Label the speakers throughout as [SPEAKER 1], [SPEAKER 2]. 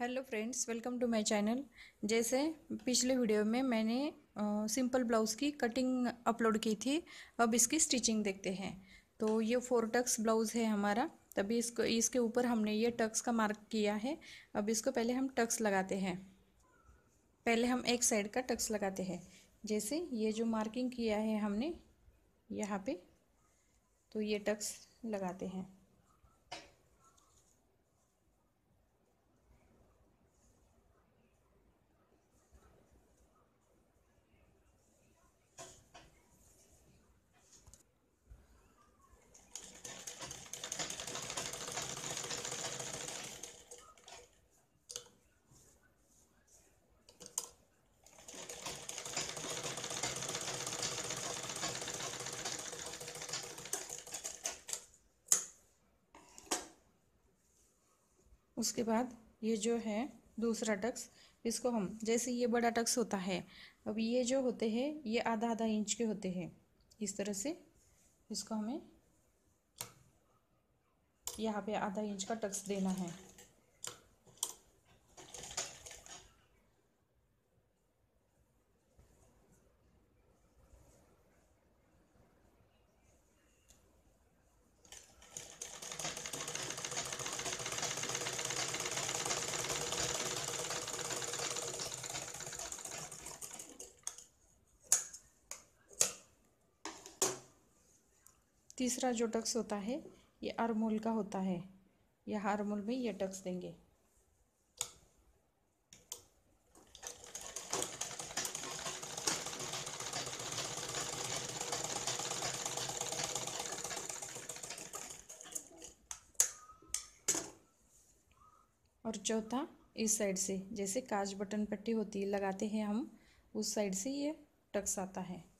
[SPEAKER 1] Hello friends, welcome to my channel. जैसे पिछले video में मैंने सिंपल ब्लाउज़ की कटिंग अपलोड की थी, अब इसकी स्टिचिंग देखते हैं। तो ये फोर टक्स ब्लाउज़ है हमारा। तभी इसको, इसके ऊपर हमने ये टक्स का मार्क किया है। अब इसको पहले हम टक्स लगाते हैं। पहले हम एक साइड का टक्स लगाते हैं। जैसे ये जो मार्किंग किया है हमने, यहाँ पे तो ये टक्स लगाते हैं। उसके बाद ये जो है दूसरा टक्स, इसको हम, जैसे ये बड़ा टक्स होता है, अब ये जो होते हैं, ये आधा आधा इंच के होते हैं। इस तरह से इसको हमें यहाँ पे आधा इंच का टक्स देना है। तीसरा जो टक्स होता है, ये अरमोल का होता है। यह अरमोल में ये टक्स देंगे। और चौथा, इस साइड से, जैसे काज बटन पट्टी होती है, लगाते हैं हम, उस साइड से ये टक्स आता है।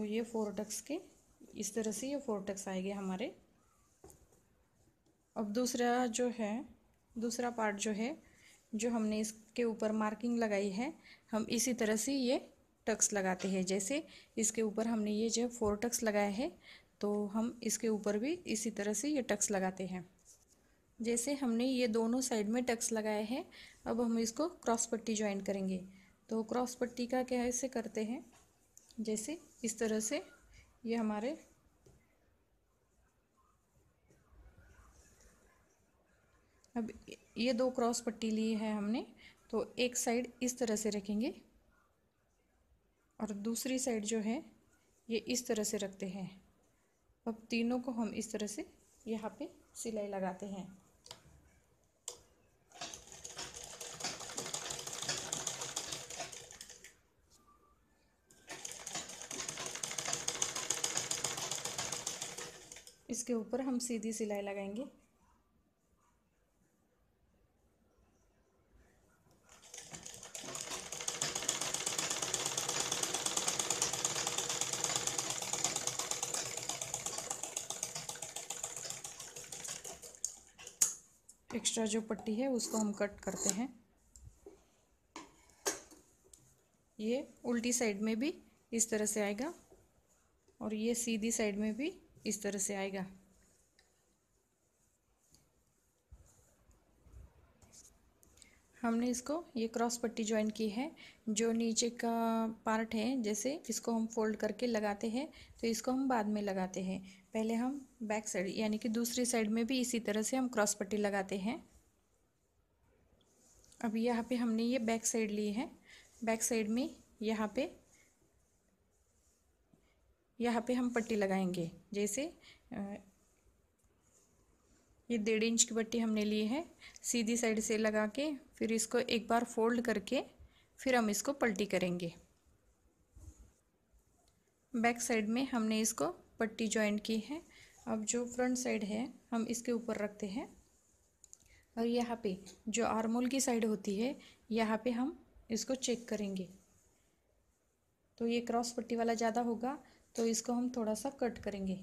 [SPEAKER 1] तो ये फोर टक्स के, इस तरह से ये फोर टक्स आएँगे हमारे। अब दूसरा जो है, दूसरा पार्ट जो है, जो हमने इसके ऊपर मार्किंग लगाई है, हम इसी तरह से ये टक्स लगाते हैं। जैसे इसके ऊपर हमने ये जो फोर टक्स लगाया है तो हम इसके ऊपर भी इसी तरह से ये टक्स लगाते हैं। जैसे हमने ये दोनों साइड में टक्स लगाए हैं, अब हम इसको क्रॉस पट्टी ज्वाइन करेंगे। तो क्रॉस पट्टी का कैसे करते हैं? जैसे इस तरह से ये हमारे अब ये दो क्रॉस पट्टी ली है हमने तो एक साइड इस तरह से रखेंगे और दूसरी साइड जो है ये इस तरह से रखते हैं। अब तीनों को हम इस तरह से यहाँ पे सिलाई लगाते हैं। इसके ऊपर हम सीधी सिलाई लगाएँगे। एक्स्ट्रा जो पट्टी है, उसको हम कट करते हैं। ये उल्टी साइड में भी इस तरह से आएगा और ये सीधी साइड में भी इस तरह से आएगा। हमने इसको, ये क्रॉस पट्टी ज्वाइन की है, जो नीचे का पार्ट है, जैसे इसको हम फोल्ड करके लगाते हैं तो इसको हम बाद में लगाते हैं। पहले हम बैक साइड यानी कि दूसरी साइड में भी इसी तरह से हम क्रॉस पट्टी लगाते हैं। अब यहाँ पे हमने ये बैक साइड ली है। बैक साइड में यहाँ पे यहाँ पे हम पट्टी लगाएँगे। जैसे ये डेढ़ इंच की पट्टी हमने ली है, सीधी साइड से लगा के, फिर इसको एक बार फोल्ड करके, फिर हम इसको पलटी करेंगे। बैक साइड में हमने इसको पट्टी जॉइंट की है। अब जो फ्रंट साइड है, हम इसके ऊपर रखते हैं। और यहाँ पे जो आर्मोल की साइड होती है, यहाँ पे हम इसको चेक करेंगे। तो ये क्रॉस पट्टी वाला ज़्यादा होगा तो इसको हम थोड़ा सा कट करेंगे।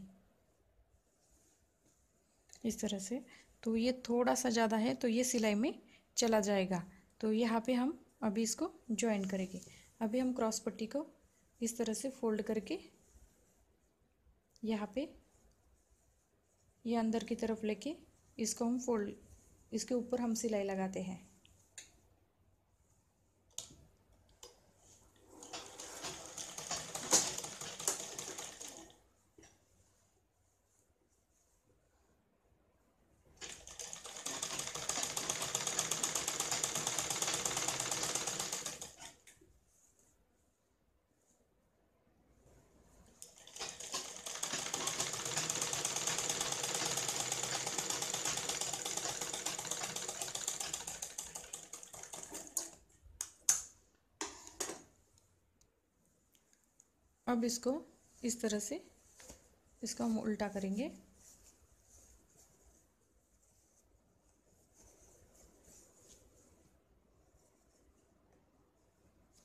[SPEAKER 1] इस तरह से। तो ये थोड़ा सा ज़्यादा है तो ये सिलाई में चला जाएगा। तो यहाँ पे हम अभी इसको ज्वाइन करेंगे। अभी हम क्रॉस पट्टी को इस तरह से फोल्ड करके यहाँ पे ये अंदर की तरफ़ लेके इसको हम फोल्ड इसके ऊपर हम सिलाई लगाते हैं। अब इसको इस तरह से इसको हम उल्टा करेंगे।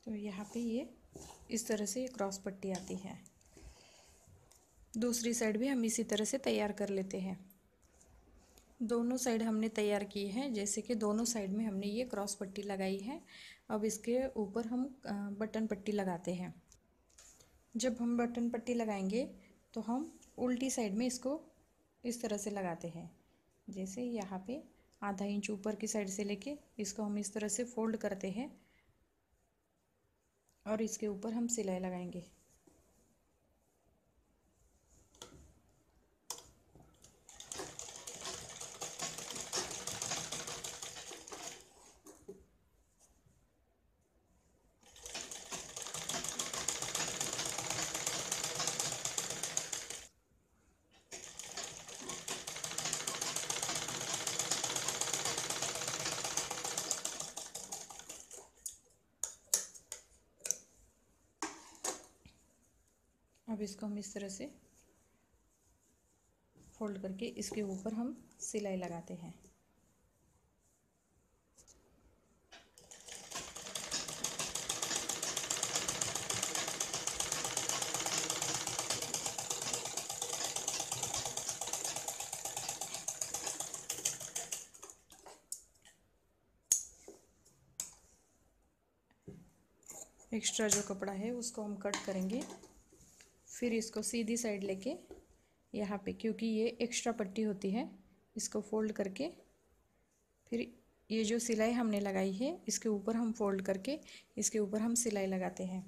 [SPEAKER 1] तो यहाँ पे ये इस तरह से क्रॉस पट्टी आती है। दूसरी साइड भी हम इसी तरह से तैयार कर लेते हैं। दोनों साइड हमने तैयार की है, जैसे कि दोनों साइड में हमने ये क्रॉस पट्टी लगाई है। अब इसके ऊपर हम बटन पट्टी लगाते हैं। जब हम बटन पट्टी लगाएँगे तो हम उल्टी साइड में इसको इस तरह से लगाते हैं। जैसे यहाँ पे आधा इंच ऊपर की साइड से लेके इसको हम इस तरह से फोल्ड करते हैं और इसके ऊपर हम सिलाई लगाएँगे। अब इसको हम इस तरह से फोल्ड करके इसके ऊपर हम सिलाई लगाते हैं। एक्स्ट्रा जो कपड़ा है उसको हम कट करेंगे। फिर इसको सीधी साइड लेके यहाँ पे, क्योंकि ये एक्स्ट्रा पट्टी होती है, इसको फोल्ड करके फिर ये जो सिलाई हमने लगाई है, इसके ऊपर हम फोल्ड करके इसके ऊपर हम सिलाई लगाते हैं।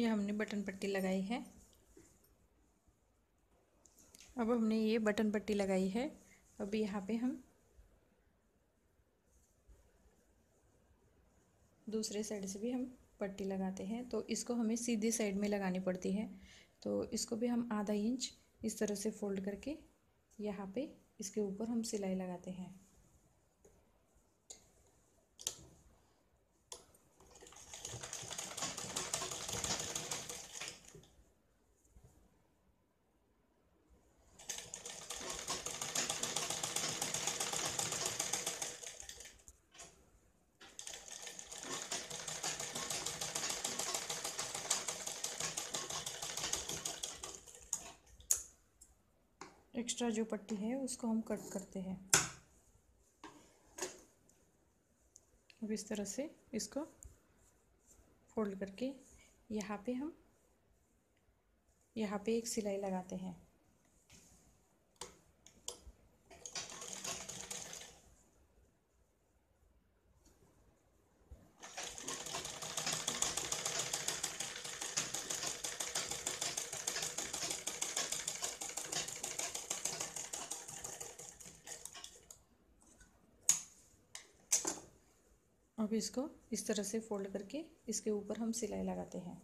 [SPEAKER 1] ये हमने बटन पट्टी लगाई है। अब हमने ये बटन पट्टी लगाई है। अब यहाँ पे हम दूसरे साइड से भी हम पट्टी लगाते हैं। तो इसको हमें सीधी साइड में लगानी पड़ती है। तो इसको भी हम आधा इंच इस तरह से फोल्ड करके यहाँ पे इसके ऊपर हम सिलाई लगाते हैं। एक्स्ट्रा जो पट्टी है, उसको हम कट करते हैं। अब इस तरह से इसको फोल्ड करके यहाँ पे हम, यहाँ पे एक सिलाई लगाते हैं। अब इसको इस तरह से फोल्ड करके इसके ऊपर हम सिलाई लगाते हैं।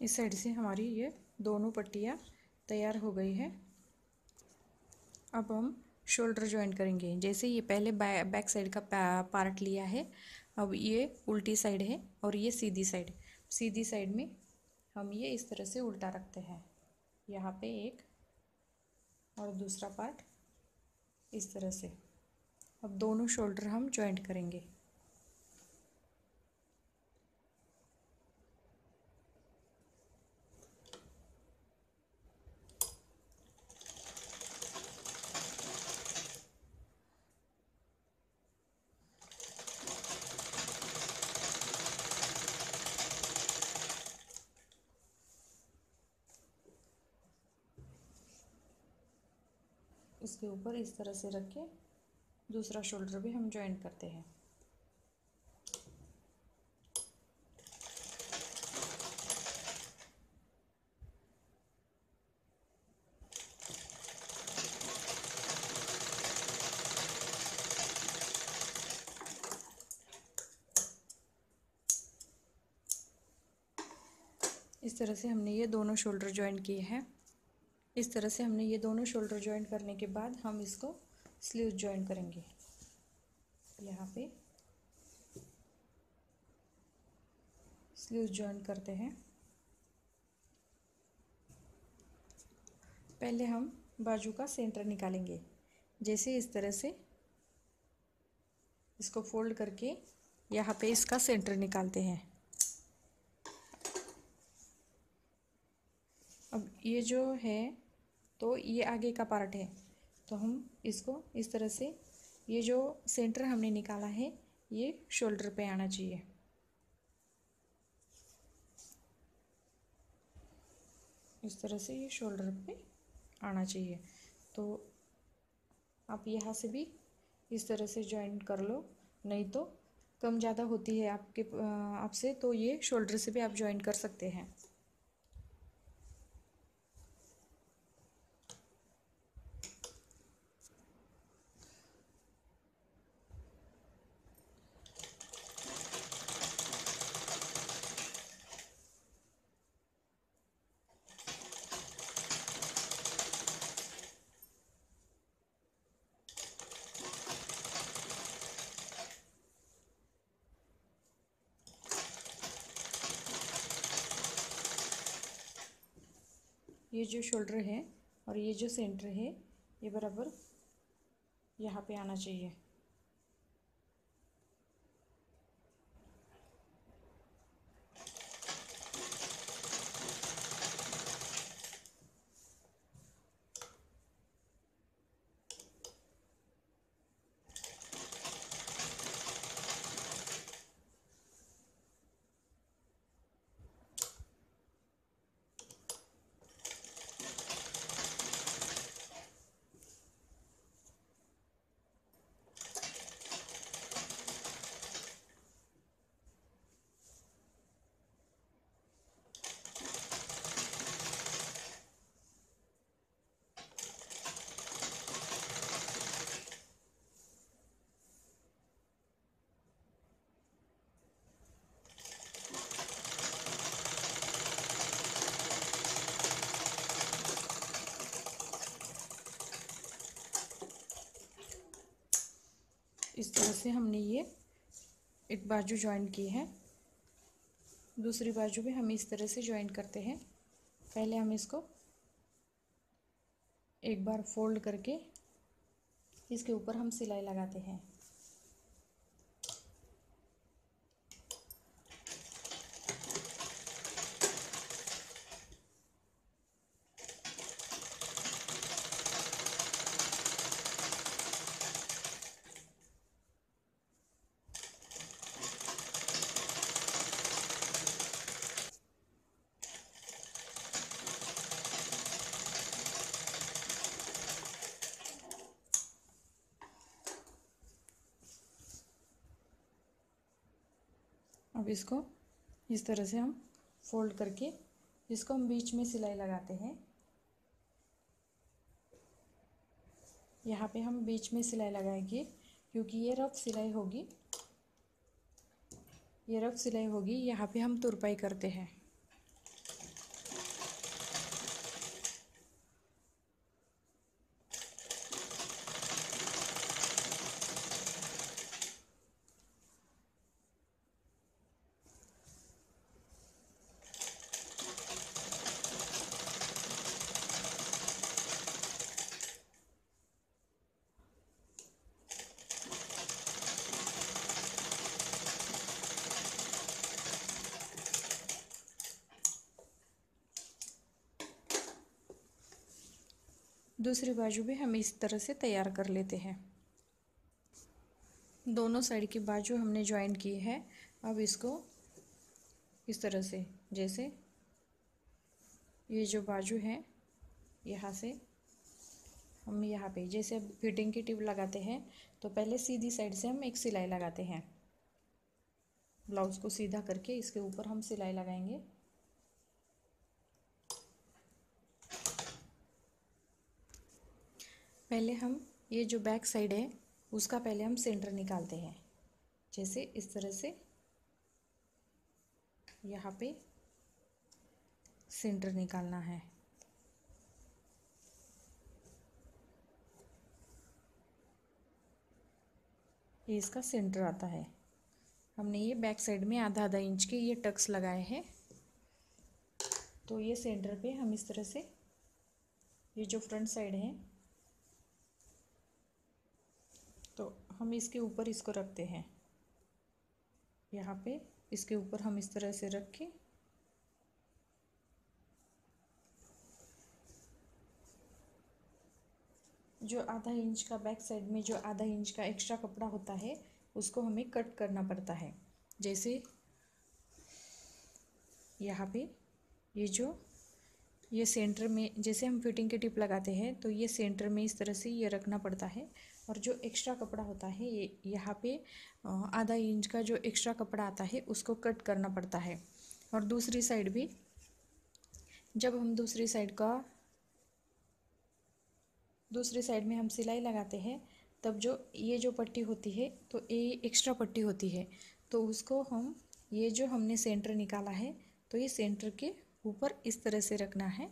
[SPEAKER 1] इस साइड से हमारी ये दोनों पट्टियाँ तैयार हो गई है। अब हम शोल्डर ज्वाइंट करेंगे। जैसे ये पहले बैक साइड का पार्ट लिया है, अब ये उल्टी साइड है और ये सीधी साइड सीधी साइड में हम ये इस तरह से उल्टा रखते हैं। यहाँ पे एक और दूसरा पार्ट इस तरह से। अब दोनों शोल्डर हम ज्वाइंट करेंगे। इसके ऊपर इस तरह से रख के दूसरा शोल्डर भी हम ज्वाइंट करते हैं। इस तरह से हमने ये दोनों शोल्डर ज्वाइन किए हैं। इस तरह से हमने ये दोनों शोल्डर ज्वाइन करने के बाद हम इसको स्लीव ज्वाइन करेंगे। यहाँ पे स्लीव ज्वाइन करते हैं। पहले हम बाजू का सेंटर निकालेंगे। जैसे इस तरह से इसको फोल्ड करके यहाँ पे इसका सेंटर निकालते हैं। अब ये जो है तो ये आगे का पार्ट है। तो हम इसको इस तरह से, ये जो सेंटर हमने निकाला है, ये शोल्डर पे आना चाहिए। इस तरह से ये शोल्डर पे आना चाहिए। तो आप यहाँ से भी इस तरह से ज्वाइन कर लो, नहीं तो कम ज़्यादा होती है आपके आपसे तो ये शोल्डर से भी आप ज्वाइन कर सकते हैं। ये जो शोल्डर है और ये जो सेंटर है, ये बराबर यहाँ पे आना चाहिए। इस तरह से हमने ये एक बाजू ज्वाइन की है। दूसरी बाजू भी हम इस तरह से ज्वाइन करते हैं। पहले हम इसको एक बार फोल्ड करके इसके ऊपर हम सिलाई लगाते हैं। अब इसको इस तरह से हम फोल्ड करके इसको हम बीच में सिलाई लगाते हैं। यहाँ पे हम बीच में सिलाई लगाएँगे, क्योंकि ये रफ सिलाई होगी। ये रफ सिलाई होगी, यहाँ पे हम तुरपाई करते हैं। दूसरी बाजू भी हम इस तरह से तैयार कर लेते हैं। दोनों साइड की बाजू हमने ज्वाइन की है। अब इसको इस तरह से, जैसे ये जो बाजू है, यहाँ से हम यहाँ पे, जैसे अब फिटिंग की टिप लगाते हैं तो पहले सीधी साइड से हम एक सिलाई लगाते हैं। ब्लाउज़ को सीधा करके इसके ऊपर हम सिलाई लगाएँगे। पहले हम ये जो बैक साइड है, उसका पहले हम सेंटर निकालते हैं। जैसे इस तरह से यहाँ पे सेंटर निकालना है। ये इसका सेंटर आता है। हमने ये बैक साइड में आधा आधा इंच के ये टक्स लगाए हैं। तो ये सेंटर पे हम इस तरह से ये जो फ्रंट साइड है तो हम इसके ऊपर इसको रखते हैं। यहाँ पे इसके ऊपर हम इस तरह से रख। के जो आधा इंच का बैक साइड में जो आधा इंच का एक्स्ट्रा कपड़ा होता है, उसको हमें कट करना पड़ता है। जैसे यहाँ पे ये जो, ये सेंटर में, जैसे हम फिटिंग के टिप लगाते हैं तो ये सेंटर में इस तरह से ये रखना पड़ता है। और जो एक्स्ट्रा कपड़ा होता है, ये, यहाँ पे आधा इंच का जो एक्स्ट्रा कपड़ा आता है, उसको कट करना पड़ता है। और दूसरी साइड भी, जब हम दूसरी साइड का, दूसरी साइड में हम सिलाई लगाते हैं, तब जो, ये जो पट्टी होती है तो ये एक्स्ट्रा पट्टी होती है। तो उसको हम, ये जो हमने सेंटर निकाला है तो ये सेंटर के ऊपर इस तरह से रखना है।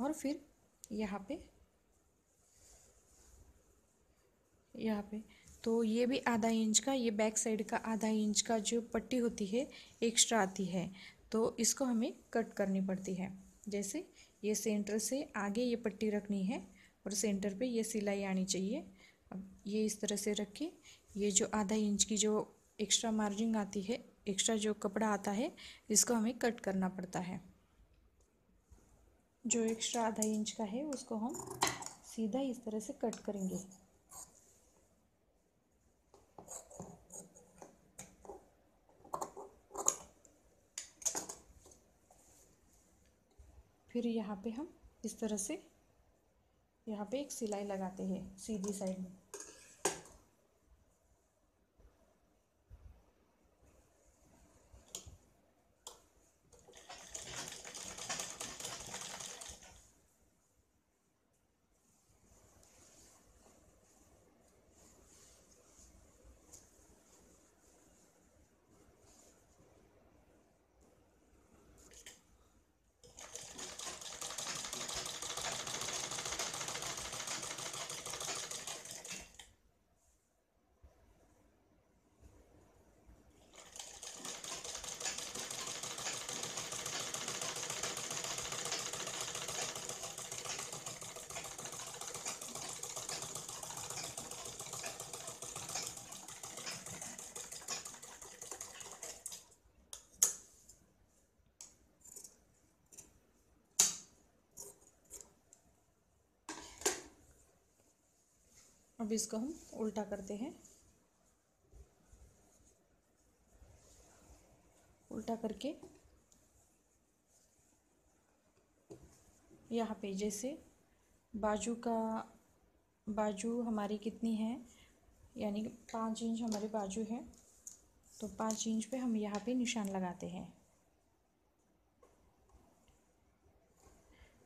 [SPEAKER 1] और फिर यहाँ पे यहाँ पे। तो ये भी आधा इंच का, ये बैक साइड का आधा इंच का जो पट्टी होती है एक्स्ट्रा आती है। तो इसको हमें कट करनी पड़ती है। जैसे ये सेंटर से आगे ये पट्टी रखनी है और सेंटर पे ये सिलाई आनी चाहिए। अब ये इस तरह से रख। के ये जो आधा इंच की जो एक्स्ट्रा मार्जिंग आती है एक्स्ट्रा जो कपड़ा आता है, इसको हमें कट करना पड़ता है। जो एक्स्ट्रा आधा इंच का है, उसको हम सीधा इस तरह से कट करेंगे। फिर यहाँ पे हम इस तरह से यहाँ पे एक सिलाई लगाते हैं सीधी साइड में। अब इसको हम उल्टा करते हैं। उल्टा करके यहाँ पे जैसे बाजू का, बाजू हमारी कितनी है? यानी पाँच इंच हमारे बाजू है। तो पाँच इंच पे हम यहाँ पे निशान लगाते हैं।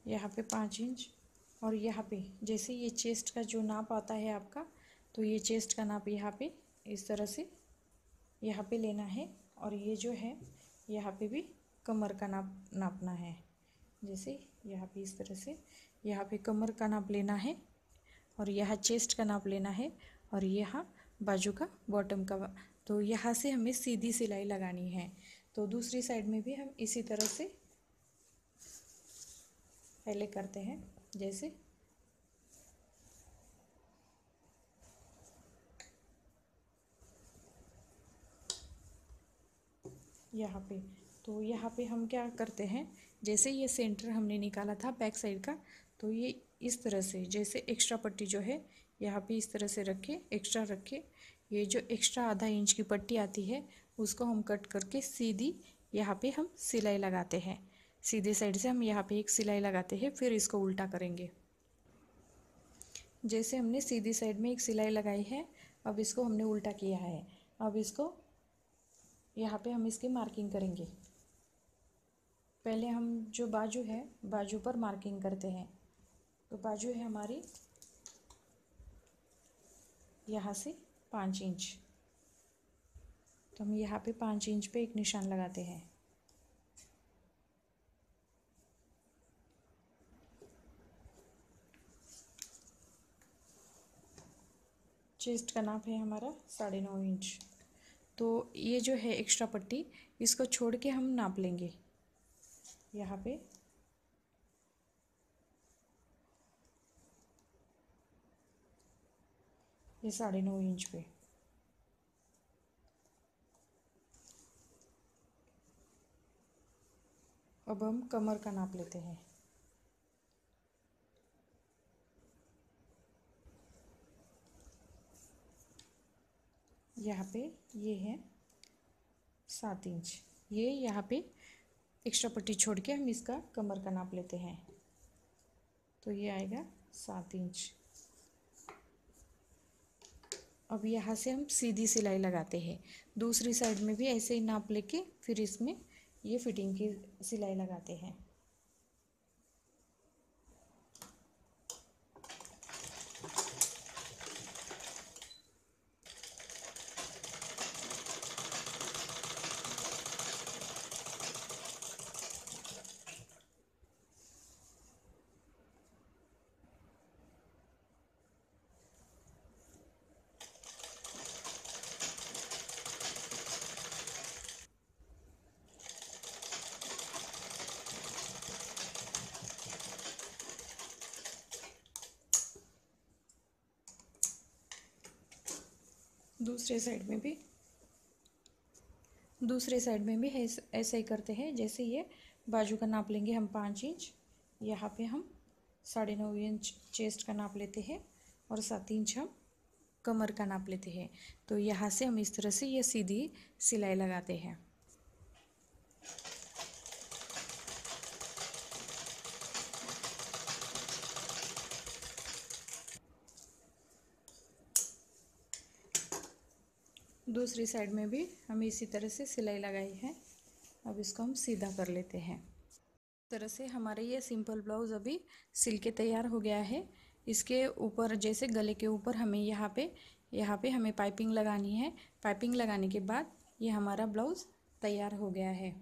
[SPEAKER 1] यहाँ पे पाँच इंच। और यहाँ पे जैसे ये चेस्ट का जो नाप आता है आपका तो ये चेस्ट का नाप यहाँ पे इस तरह से यहाँ पे लेना है और ये जो है, यहाँ पे भी कमर का नाप, नापना है। जैसे यहाँ पे इस तरह से यहाँ पे कमर का नाप लेना है और यहाँ चेस्ट का नाप लेना है और यहाँ बाजू का बॉटम का तो यहाँ से हमें सीधी सिलाई लगानी है। तो दूसरी साइड में भी हम इसी तरह से पहले करते हैं। जैसे? यहाँ पे। तो यहाँ पे हम क्या करते हैं, जैसे ये सेंटर हमने निकाला था बैक साइड का तो ये इस तरह से, जैसे एक्स्ट्रा पट्टी जो है, यहाँ पे इस तरह से रखे एक्स्ट्रा रखे। ये जो एक्स्ट्रा आधा इंच की पट्टी आती है, उसको हम कट करके सीधी यहाँ पे हम सिलाई लगाते हैं। सीधे साइड से हम यहाँ पे एक सिलाई लगाते हैं, फिर इसको उल्टा करेंगे। जैसे हमने सीधी साइड में एक सिलाई लगाई है, अब इसको हमने उल्टा किया है। अब इसको यहाँ पे हम इसकी मार्किंग करेंगे। पहले हम जो बाजू है, बाजू पर मार्किंग करते हैं। तो बाजू है हमारी यहाँ से पाँच इंच। तो हम यहाँ पे पाँच इंच पे एक निशान लगाते हैं। चेस्ट का नाप है हमारा साढ़े नौ इंच। तो ये जो है एक्स्ट्रा पट्टी, इसको छोड़ के हम नाप लेंगे। यहाँ पे। ये साढ़े नौ इंच पे। अब हम कमर का नाप लेते हैं। यहाँ पे ये है सात इंच। ये यहाँ पे एक्स्ट्रा पट्टी छोड़ के हम इसका कमर का नाप लेते हैं। तो ये आएगा सात इंच। अब यहाँ से हम सीधी सिलाई लगाते हैं। दूसरी साइड में भी ऐसे ही नाप लेके फिर इसमें ये फिटिंग की सिलाई लगाते हैं। दूसरे साइड में भी, दूसरे साइड में भी ऐसे ही करते हैं। जैसे ये बाजू का नाप लेंगे हम पाँच इंच यहाँ पे हम साढ़े नौ इंच चेस्ट का नाप लेते हैं और सात इंच हम कमर का नाप लेते हैं। तो यहाँ से हम इस तरह से ये सीधी सिलाई लगाते हैं। दूसरी साइड में भी हम इसी तरह से सिलाई लगाई है। अब इसको हम सीधा कर लेते हैं। इस तरह से हमारे ये सिंपल ब्लाउज़ अभी सिल के तैयार हो गया है। इसके ऊपर जैसे गले के ऊपर हमें यहाँ पे यहाँ पे हमें पाइपिंग लगानी है। पाइपिंग लगाने के बाद ये हमारा ब्लाउज़ तैयार हो गया है।